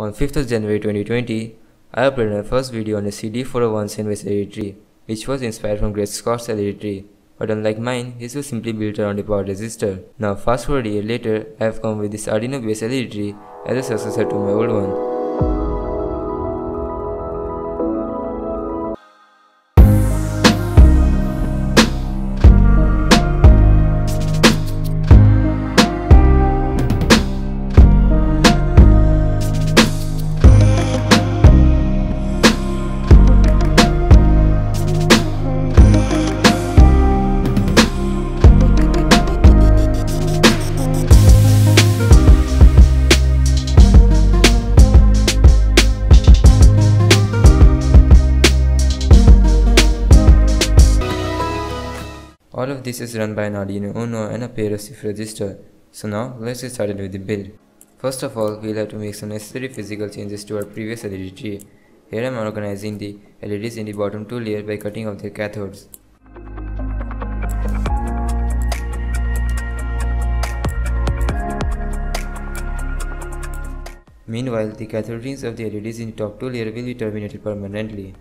On 5th of January 2020, I uploaded my first video on a CD4017 based LED tree, which was inspired from GreatScott's LED tree. But unlike mine, his was simply built around a power resistor. Now fast forward a year later, I have come with this Arduino based LED tree as a successor to my old one. This is run by an Arduino Uno and a pair of shift register. So now let's get started with the build. First of all, we'll have to make some necessary physical changes to our previous LED tree. Here I am organizing the LEDs in the bottom two layer by cutting off their cathodes. Meanwhile, the cathode rings of the LEDs in the top two layer will be terminated permanently.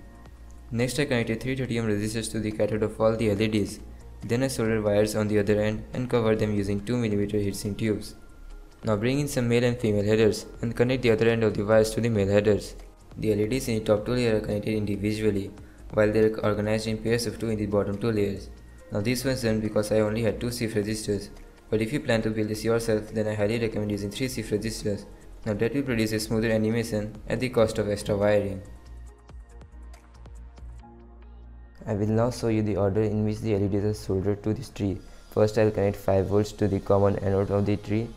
Next I connected 3 30 ohm resistors to the cathode of all the LEDs. Then I soldered wires on the other end and cover them using 2mm heat shrink tubes. Now bring in some male and female headers and connect the other end of the wires to the male headers. The LEDs in the top two layer are connected individually, while they are organized in pairs of 2 in the bottom two layers. Now this was done because I only had 2 shift registers, but if you plan to build this yourself then I highly recommend using 3 shift registers. Now that will produce a smoother animation at the cost of extra wiring. I will now show you the order in which the LEDs are soldered to this tree. First I will connect 5 volts to the common anode of the tree.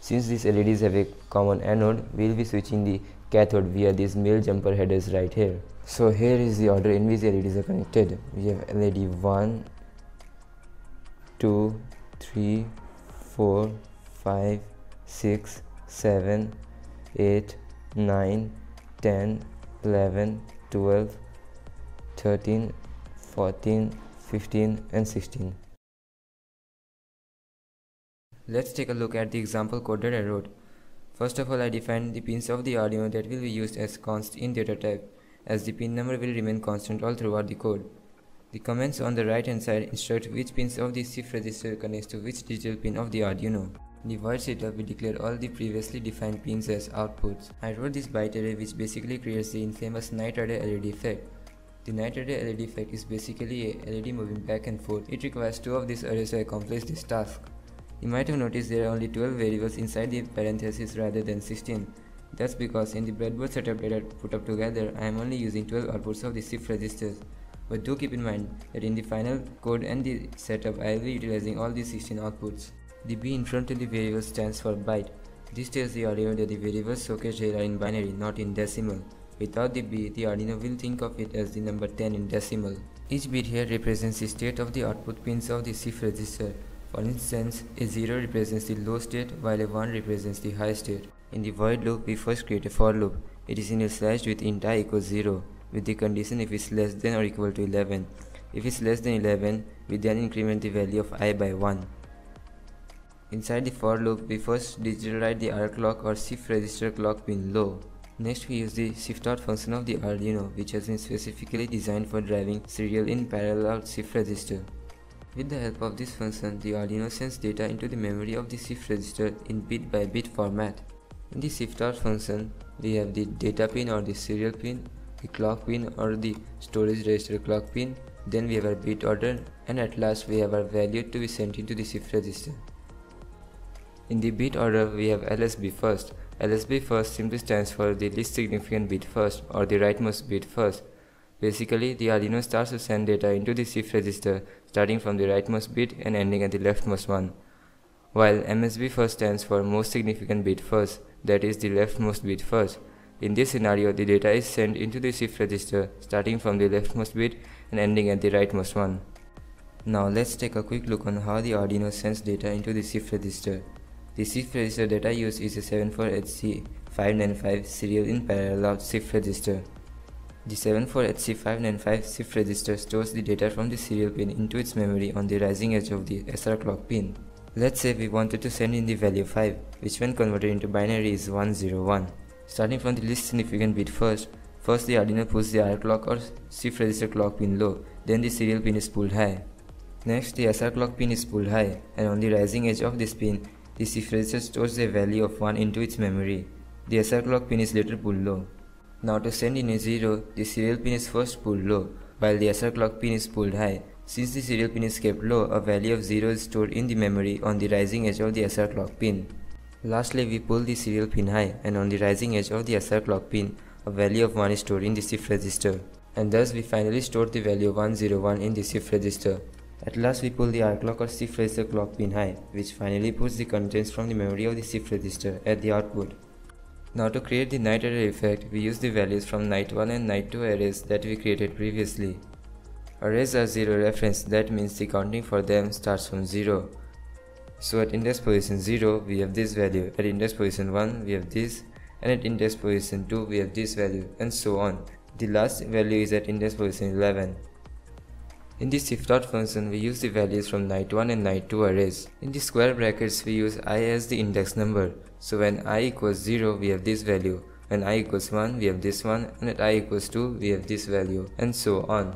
Since these LEDs have a common anode, we will be switching the cathode via these male jumper headers right here. So here is the order in which the LEDs are connected. We have LED 1, 2, 3, 4, 5, 6, 7, 8, 9, 10, 11, 12, 13, 14, 15 and 16. Let's take a look at the example code that I wrote. First of all I defined the pins of the Arduino that will be used as const int data type as the pin number will remain constant all throughout the code. The comments on the right hand side instruct which pins of the shift register connects to which digital pin of the Arduino. The void setup will declare all the previously defined pins as outputs. I wrote this byte array which basically creates the infamous Knight Rider LED effect. The array LED effect is basically a LED moving back and forth. It requires two of these arrays to accomplish this task. You might have noticed there are only 12 variables inside the parentheses rather than 16. That's because in the breadboard setup that I put up together, I am only using 12 outputs of the shift registers. But do keep in mind that in the final code and the setup, I will be utilizing all these 16 outputs. The B in front of the variable stands for byte. This tells the Arduino that the variables showcased here are in binary, not in decimal. Without the B, the Arduino will think of it as the number 10 in decimal. Each bit here represents the state of the output pins of the shift register. For instance, a 0 represents the low state while a 1 represents the high state. In the void loop, we first create a for loop. It is initialized with int i equals 0, with the condition if it's less than or equal to 11. If it's less than 11, we then increment the value of i by 1. Inside the for loop, we first digital write the R clock or shift register clock pin low. Next we use the shift out function of the Arduino which has been specifically designed for driving serial in parallel shift register. With the help of this function, the Arduino sends data into the memory of the shift register in bit by bit format. In the shift out function, we have the data pin or the serial pin, the clock pin or the storage register clock pin, then we have our bit order and at last we have our value to be sent into the shift register. In the bit order, we have LSB first. LSB first simply stands for the least significant bit first or the rightmost bit first. Basically, the Arduino starts to send data into the shift register starting from the rightmost bit and ending at the leftmost one. While MSB first stands for most significant bit first, that is the leftmost bit first. In this scenario, the data is sent into the shift register starting from the leftmost bit and ending at the rightmost one. Now let's take a quick look on how the Arduino sends data into the shift register. The shift register that I use is a 74HC595 serial in parallel shift register. The 74HC595 shift register stores the data from the serial pin into its memory on the rising edge of the SR clock pin. Let's say we wanted to send in the value 5, which when converted into binary is 101. Starting from the least significant bit first, first the Arduino puts the R clock or shift register clock pin low, then the serial pin is pulled high. Next, the SR clock pin is pulled high, and on the rising edge of this pin, the shift register stores a value of 1 into its memory. The SR clock pin is later pulled low. Now to send in a 0, the serial pin is first pulled low, while the SR clock pin is pulled high. Since the serial pin is kept low, a value of 0 is stored in the memory on the rising edge of the SR clock pin. Lastly, we pull the serial pin high, and on the rising edge of the SR clock pin, a value of 1 is stored in the shift register. And thus we finally store the value of 101 in the shift register. At last we pull the R clock or shift register clock pin high, which finally puts the contents from the memory of the shift register at the output. Now to create the Knight Rider effect, we use the values from night 1 and night 2 arrays that we created previously. Arrays are zero reference, that means the counting for them starts from 0. So at index position 0, we have this value, at index position 1, we have this, and at index position 2, we have this value, and so on. The last value is at index position 11. In the shift-out function, we use the values from night 1 and night 2 arrays. In the square brackets, we use i as the index number. So when i equals 0, we have this value. When i equals 1, we have this one. And at i equals 2, we have this value. And so on.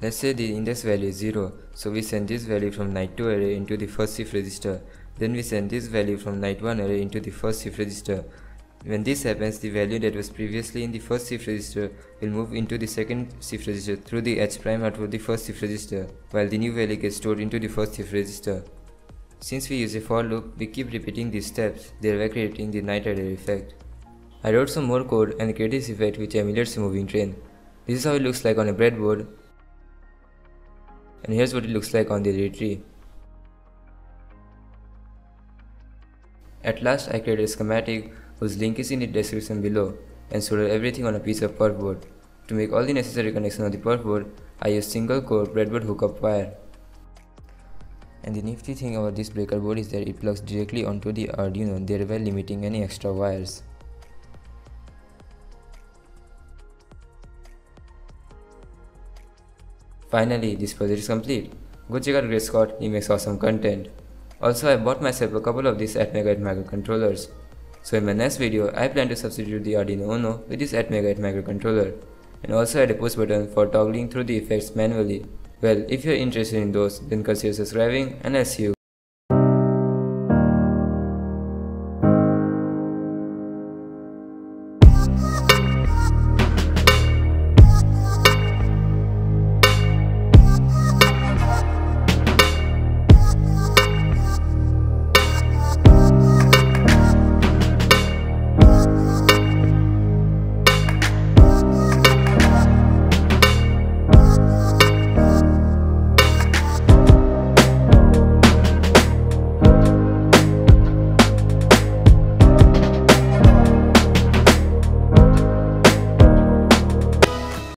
Let's say the index value is 0. So we send this value from night 2 array into the first shift register. Then we send this value from night 1 array into the first shift register. When this happens, the value that was previously in the first shift register will move into the second shift register through the H prime out of the first shift register, while the new value gets stored into the first shift register. Since we use a for loop, we keep repeating these steps, thereby creating the Knight Rider effect. I wrote some more code and created this effect which emulates a moving train. This is how it looks like on a breadboard, and here's what it looks like on the LED tree. At last I created a schematic whose link is in the description below and solder everything on a piece of perf To make all the necessary connections on the perf I use single core breadboard hookup wire. And the nifty thing about this breaker board is that it plugs directly onto the Arduino thereby limiting any extra wires. Finally, this project is complete. Go check out GreatScott, he makes awesome content. Also, I bought myself a couple of these ATmega8 microcontrollers. So in my next video, I plan to substitute the Arduino Uno with this ATmega8 microcontroller and also add a push button for toggling through the effects manually. Well, if you're interested in those, then consider subscribing and I'll see you